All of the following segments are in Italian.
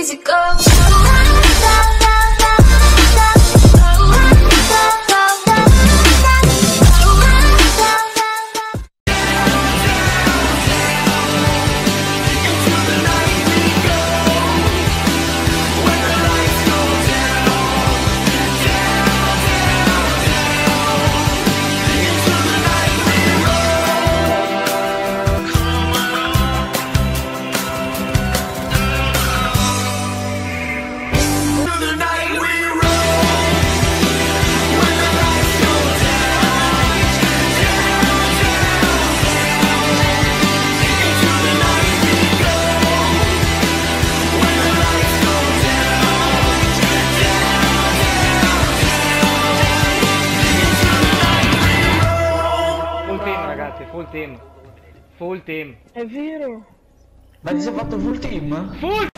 easy goes. team. È vero. Ma ti sei fatto full team? Full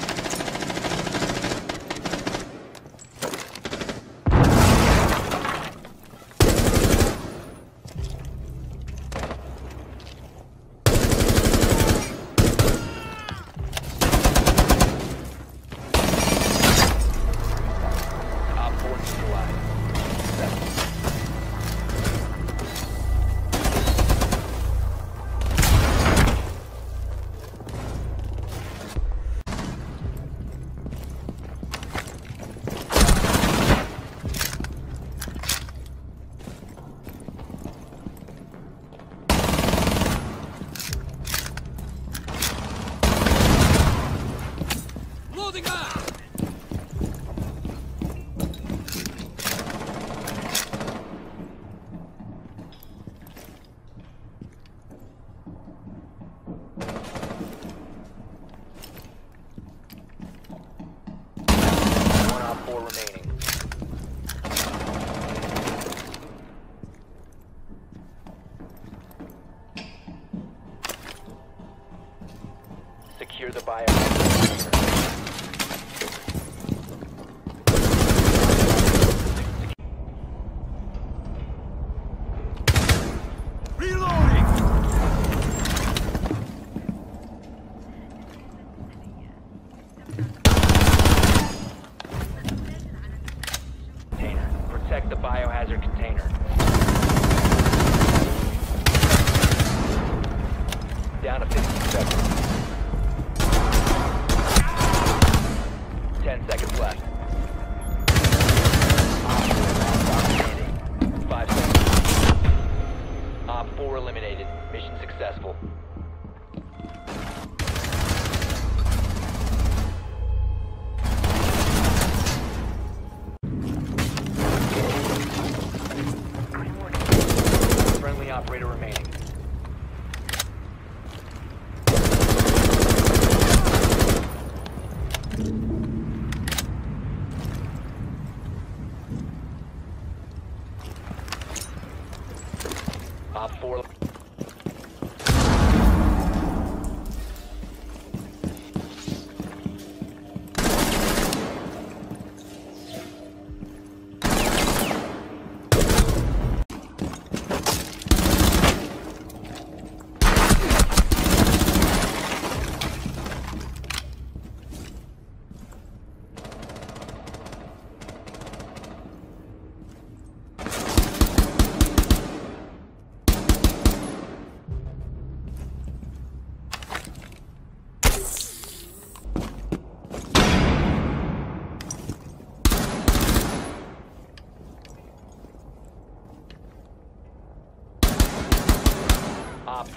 4 remaining.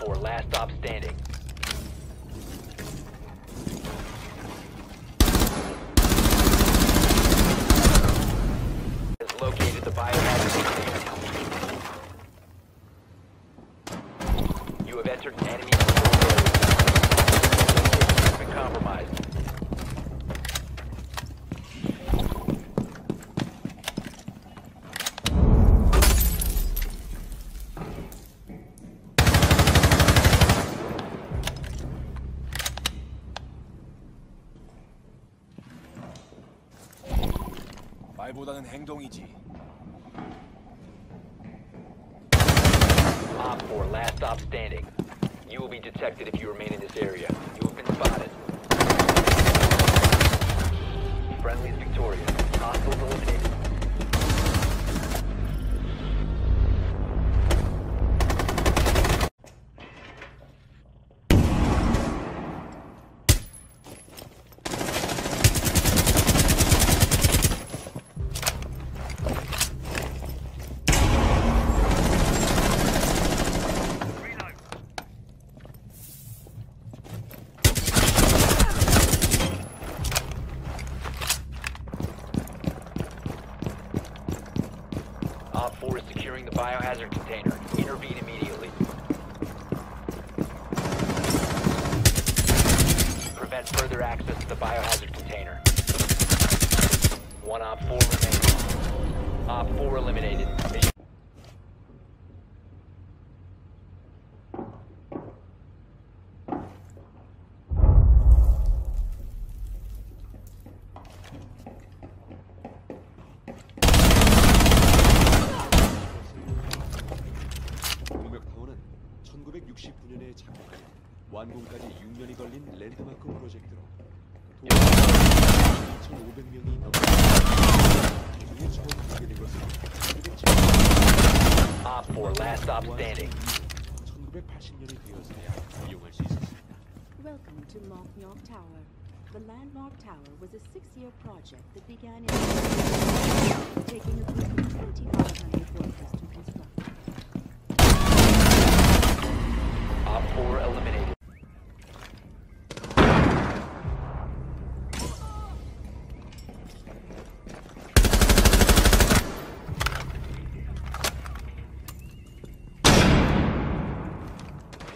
4, last stop standing. 행동이지. 완공까지 6년이 걸린 랜드마크 프로젝트로 도합 2,500명이 넘는 중에 처음 공개된 것은 1970년 op four last stop standing. 1980년이 되어서야 이용할 수 있었습니다. Welcome to Mocknock Tower. The landmark tower was a six-year project that began in taking a group of 2,500 workers to construct. Op four eliminated.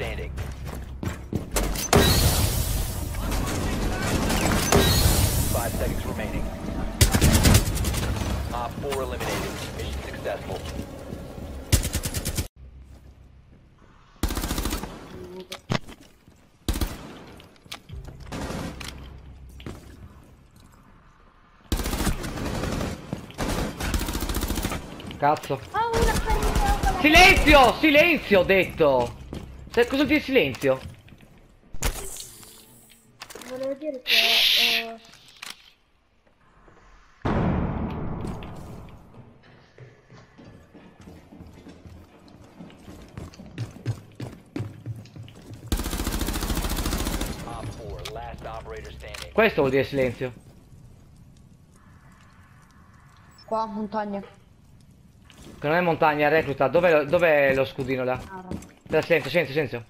Standing. Five seconds remaining. Op 4 eliminated. Mission successful. Cazzo. Silenzio! Silenzio, ho detto! Cosa vuol dire silenzio? Volevo dire che eh, Op 4, last operator standing. Questo vuol dire silenzio. qua montagna. Che non è montagna, è recluta. Dov'è dov'è lo scudino là? Ah, Aspetta, silenzio, silenzio, silenzio.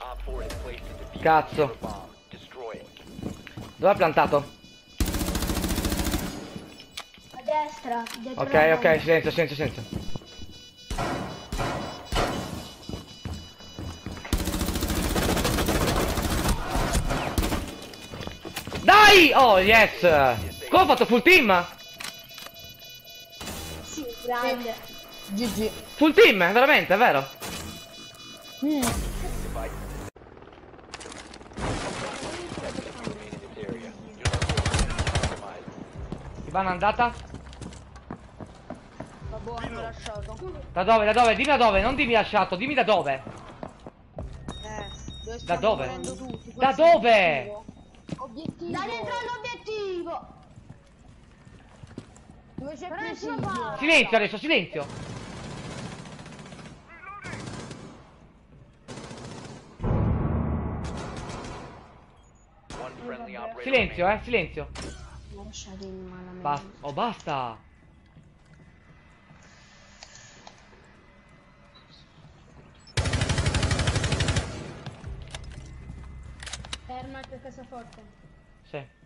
Op 4 has placed a defused Cazzo. it. Dov'è plantato? A destra, Ok, ok, silenzio, silenzio, silenzio. Dai! Oh, yes! Come ho fatto full team? Sì, grande. GG. Full team, veramente, è vero? Mm. Ivana andata? Vabbè, hanno lasciato. Da dove, da dove? Dimmi da dove, non dimmi lasciato, dimmi da dove. Eh, dove Da dove? tutti, Da dove? Obiettivo. Da dentro Dove c'è? Silenzio adesso, silenzio. Silenzio, eh, silenzio. A. Basta. Oh, basta. Per mettere il cassaforte. Sì.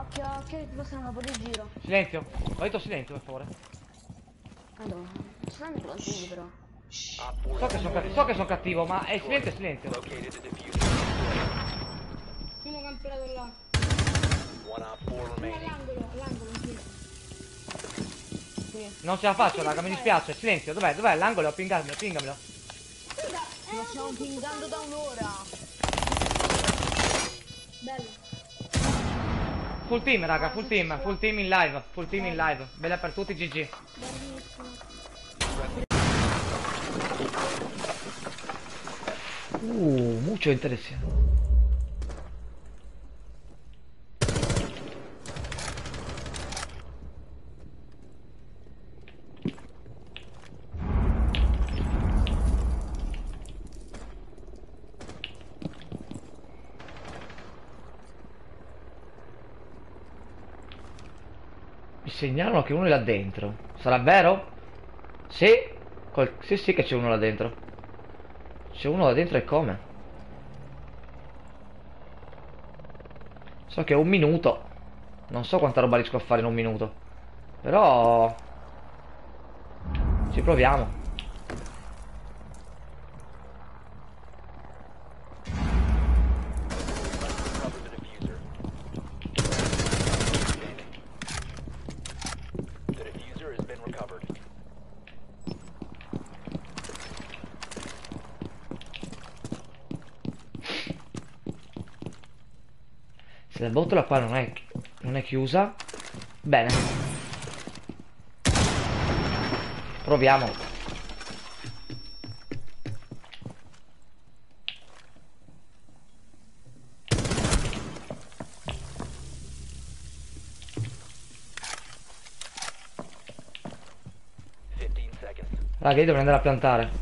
Occhio, occhio, che ti passano un po' di giro. Silenzio. Ho detto silenzio, per favore. Allora, sono mica così però. Op 4 So che sono cattivo, so che sono cattivo, ma è silenzio, è silenzio. Uno campionato là. One op 4 remaining. All'angolo, all'angolo, sì. Sì. Non ce la faccio, raga, mi dispiace. Silenzio, dov'è? Dov'è l'angolo? Pingamelo, pingamelo. Lo stiamo pingando da un'ora. Bello. Full team, raga, full team, full team in live, full team in live. Bella per tutti, GG. Uh, mucho interessante. Segnalano che uno è là dentro. Sarà vero? Sì. Col- Sì, sì che c'è uno là dentro. C'è uno là dentro e come? So che è un minuto. Non so quanta roba riesco a fare in un minuto. Però... Ci proviamo. Se la qua non è, non è chiusa. Bene. Proviamo. Raga, io devo andare a piantare.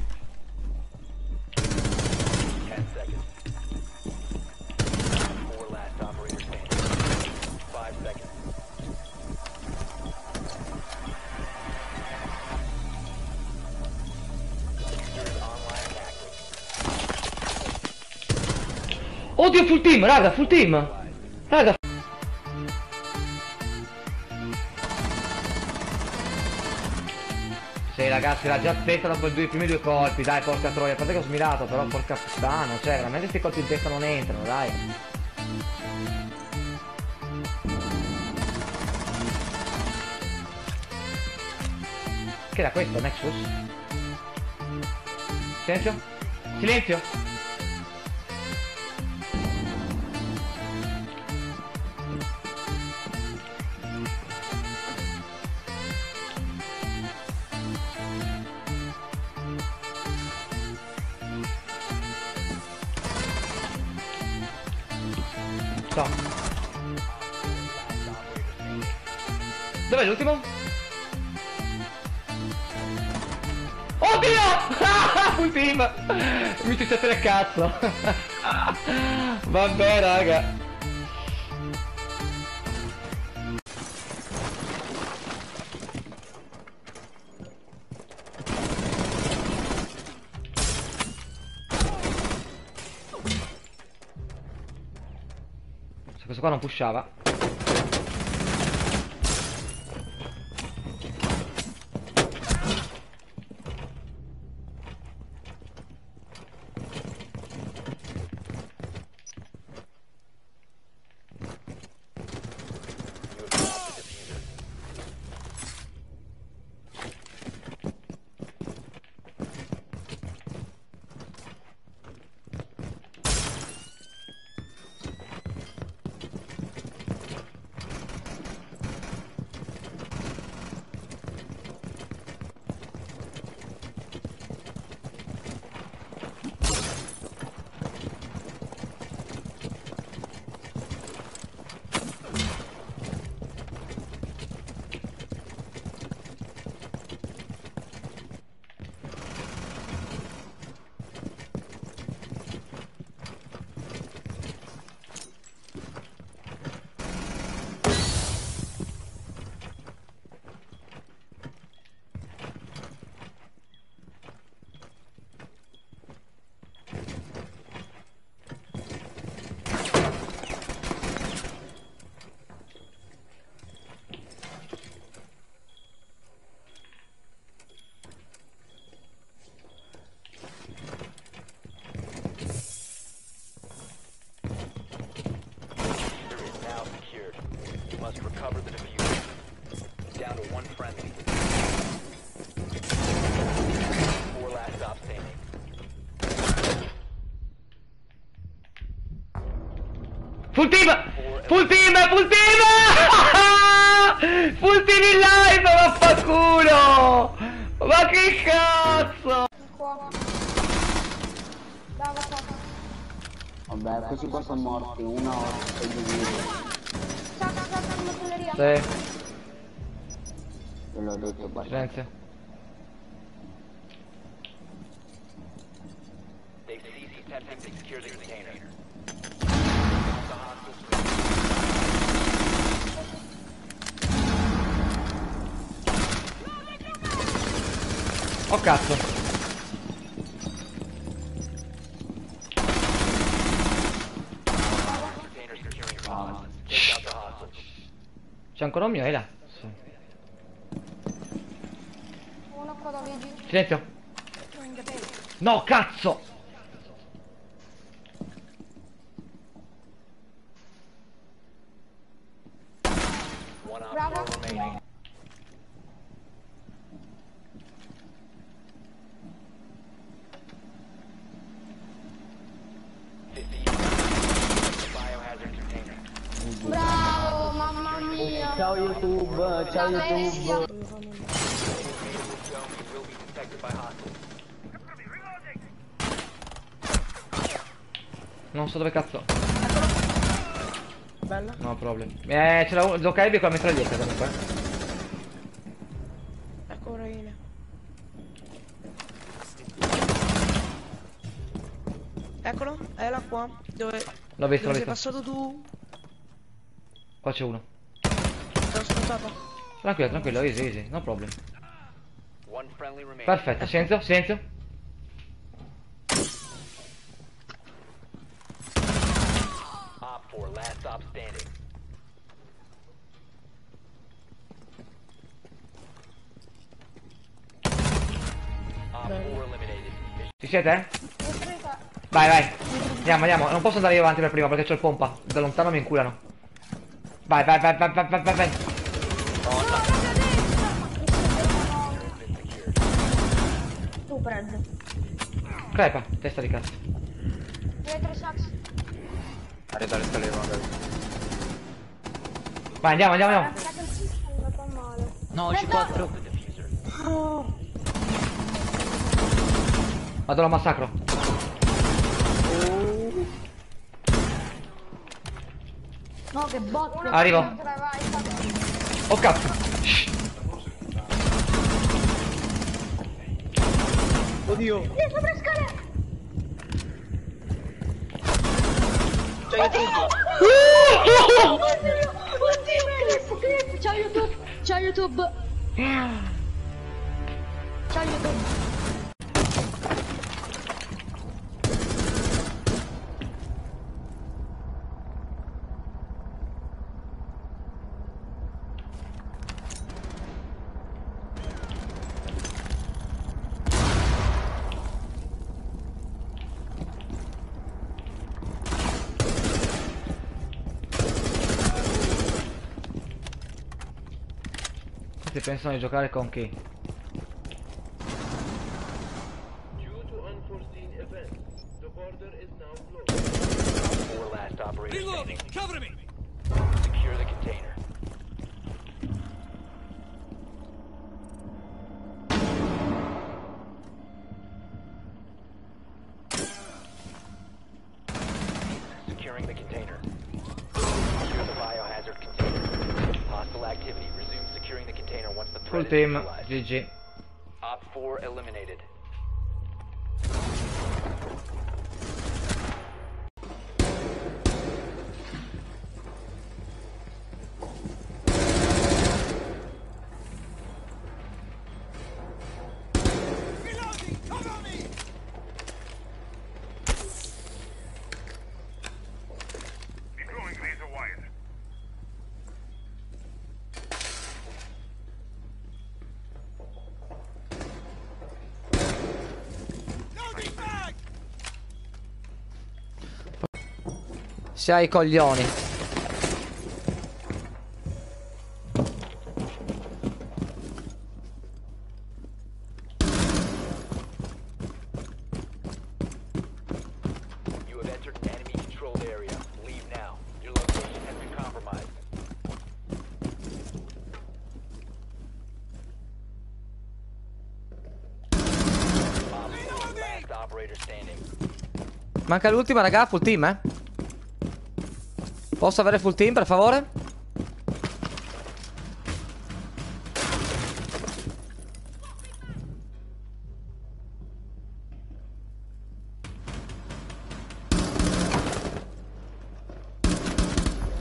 Oddio, full team, raga, full team. Raga. Sì, ragazzi, era già testa dopo i primi due colpi, dai, porca troia. A parte che ho smirato, però porca puttana, cioè, veramente questi colpi in testa non entrano, dai. Che era questo, Nexus? Silenzio? Silenzio! So. Dov'è l'ultimo? Oddio! Full team! Mi ti il cazzo! Vabbè raga! Qua non pushava Full team! Full team! Full team! Full team in live! Vaffanculo! Ma che cazzo! Vabbè, questi qua sono morti, uno e due. Sacca, sacca, in macelleria. Sì, Ve l'ho detto, basta. silenzio. Hostage. C'è ancora un mio, è là. Sì. Uno qua da Luigi. Silenzio. No, cazzo! One op Bravo. four remaining. Fifty. Biohazard container. Bravo, mamma mia. Ciao YouTube, ciao La YouTube. bestia. Zone will be detected by hostiles. Non so dove cazzo. Bella. No Eh, c'era un Zokaebi con la mitraglietta comunque. Ecco Raine. Eccolo, è là qua. Dove, L'ho visto, l'ho visto. passato tu? Qua c'è uno. T'ho ascoltato. Tranquillo, tranquillo, easy, easy, no problem. Perfetto, silenzio, silenzio. Ci siete? Vai, vai. Andiamo, andiamo. Non posso andare io avanti per prima perché c'ho il pompa. Da lontano mi inculano. Vai, vai, vai, vai, vai, vai, vai, vai. Tu prendi. Crepa, testa di cazzo. Dietro sax. Vai, andiamo, andiamo, andiamo. No, C4. the diffuser. Vado alla massacro. No, che botte. Arrivo. Oh cazzo. Shh. Oddio. Io sopra scale. Oddio, clip, clip. Ciao YouTube. Ciao YouTube. Pensano di giocare con chi? Operator standing. Cover me. Neutralized. GG. Se hai i coglioni. Manca l'ultima raga, full team eh. Posso avere full team, per favore?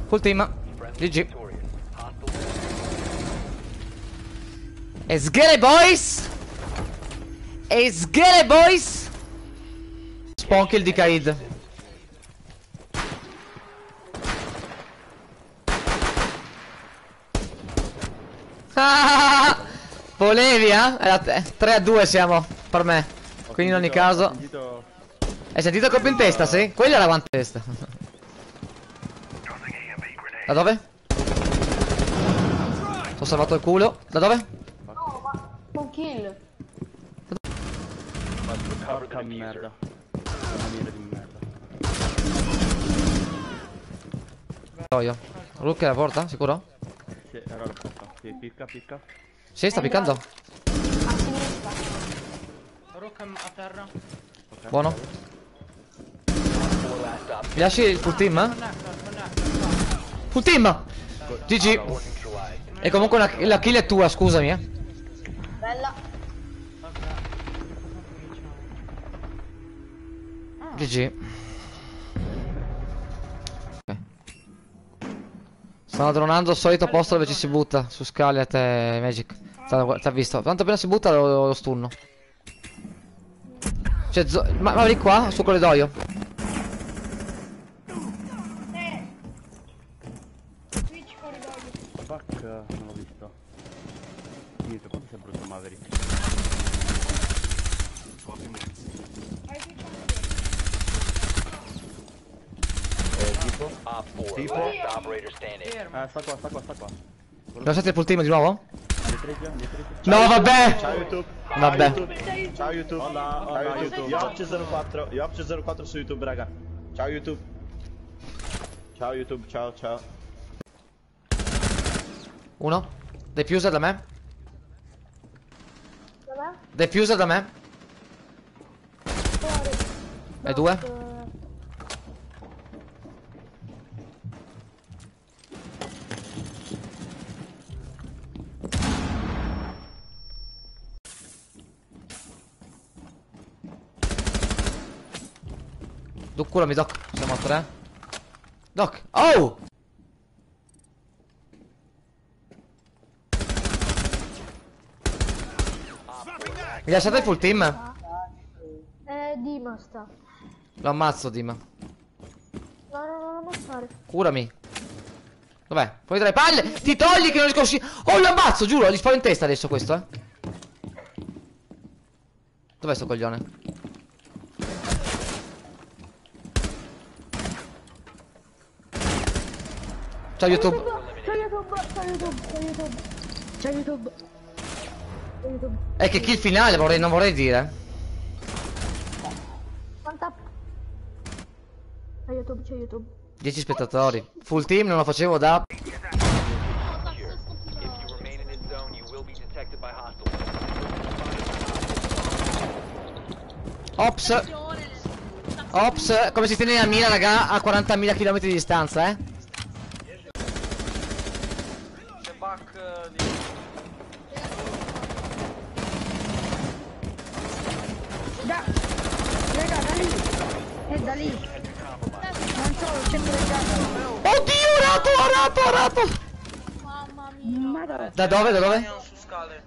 Full team. GG. Let's get boys! Let's get boys! Spawn kill di Kaid. Ah, Volevi, eh? Era te- 3 a 2 siamo, per me. Quindi in ogni caso... Hai sentito il colpo in testa, sì? Quella era quanta testa. Da dove? Ho salvato il culo. Da dove? Un kill. Porca merda. So io. Rook è la porta? Sicuro? Sì, era la porta. Sì, picca, picca. Sì, sta piccando. A sinistra. Buono. Four last stop. Mi lasci il full team? eh? Full team! GG. E comunque la, la kill è tua, scusami, eh. Bella. GG. Stanno dronando al solito posto dove ci si butta. Su Scalet e Magic. Ti ha visto. Tanto appena si butta lo, lo stunno. C'è zo- ma, ma di qua, sul corridoio. Fuck, non l'ho visto. Niente, quanto sei brutto Maverick. Op 4 last operator standing. Eh, sta qua, sta qua, sta qua. Lo siete il full team di nuovo? No, vabbè! Ciao YouTube. Vabbè. Ciao YouTube. Hola, hola YouTube. Yopci04. Yopci04 su YouTube, raga. Ciao YouTube. Ciao YouTube, ciao ciao. Uno. Defuser da me. Dov'è? Defuser da me. Fuori. E due. Doc, curami, Doc. Siamo a tre. Doc. Oh! Mi lasciate il full team? Eh, Dima sta. Lo ammazzo, Dima. No, no, no, non fare. Curami. Dov'è? Fuori dalle palle! Ti togli che non riesco a uscire! Oh, lo ammazzo, giuro! Gli sparo in testa adesso questo, eh. Dov'è sto coglione? Ciao YouTube. Ciao YouTube, ciao YouTube, ciao YouTube. Ciao YouTube. Ciao YouTube. È che kill finale vorrei, non vorrei dire. Quanta... Ciao YouTube, ciao YouTube. 10 spettatori. Full team non lo facevo da... Ops. Ops. Come si tiene la mira, raga, a 40.000 km di distanza, eh. Da dove, da dove? Su scale.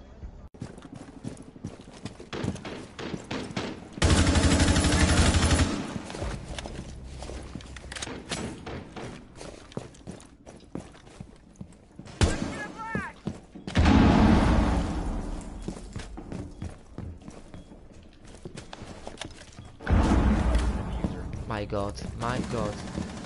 My god, my god.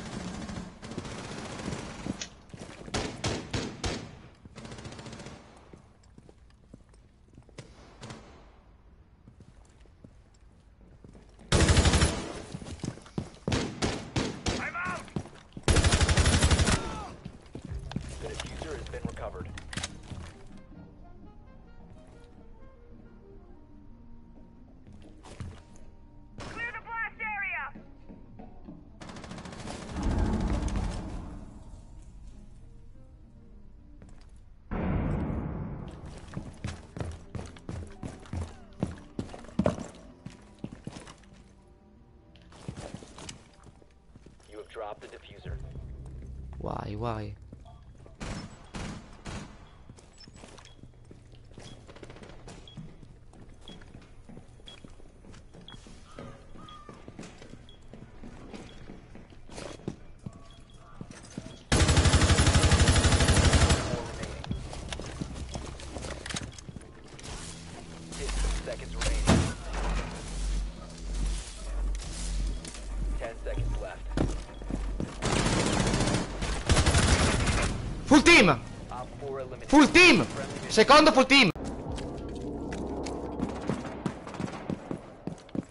Team! Op 4 eliminated. Full team! Secondo full team!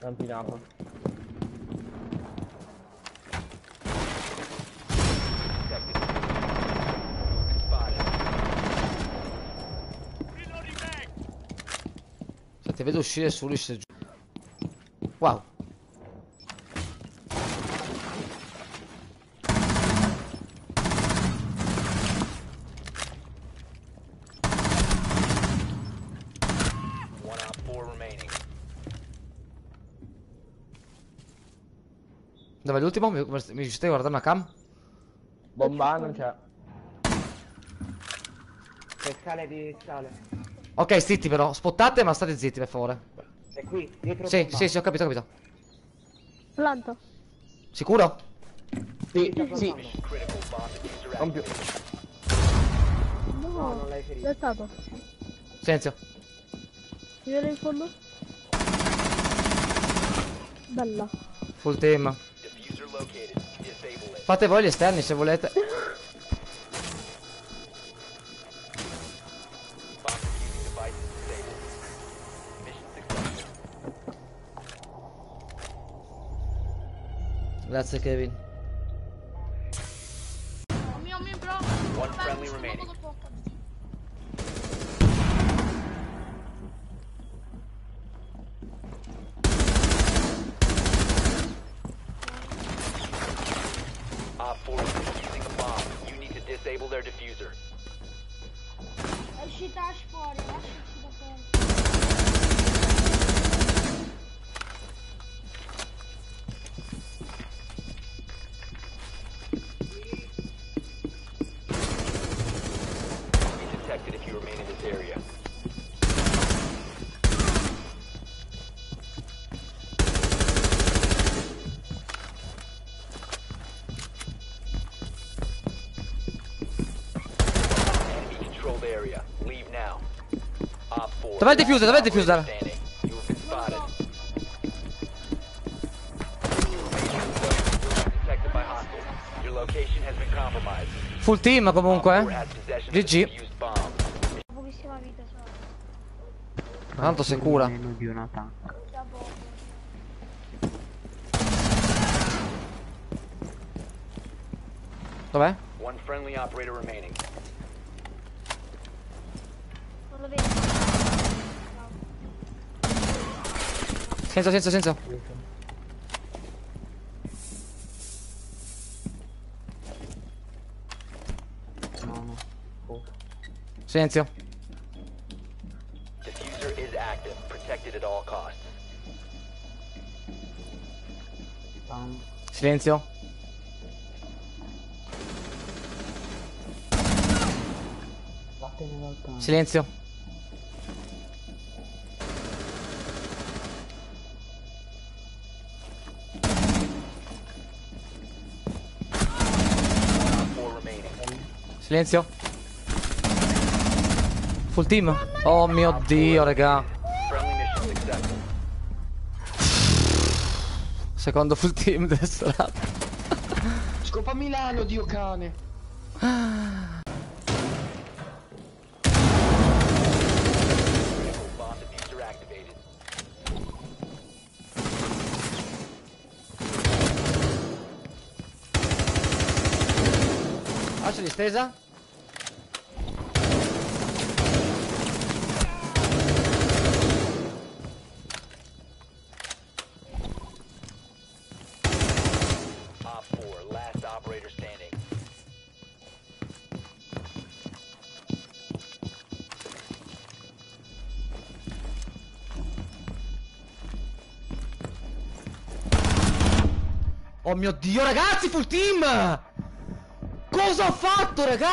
Rampinato. Se ti vedo uscire su, uscire giù. Wow. One op 4 remaining. Dov'è l'ultimo? Mi, mi riuscite a guardare una cam? Bomba non c'è. C'è scale di scale. Ok, zitti però. Spottate ma state zitti per favore. È qui, dietro Sì, bomba. sì, sì, ho capito, ho capito. Planto. Sicuro? Sì, sì. Non più. activated. No, non l'hai ferito. Dove è stato? Silenzio. Si vede in fondo? Bella. Full team. Fate voi gli esterni se volete. Grazie Kevin. Dov'è il diffuser? Dov'è il compromised. Full team comunque. Op 4 eh. has possession of the GG. bomb. Pochissima vita solo. Tanto sicura. Meno di una tank. Dov'è? One friendly operator remaining. Non lo vedo. Silenzio. No, no. Silenzio. Diffuser is active. Protected at all costs. Silenzio. Silenzio. Silenzio. Full team. Oh mio dio, raga. Secondo full team destra. Scopa Milano, dio cane. Critical bomb Oh mio dio, ragazzi, full team! Cosa ho fatto, ragazzi?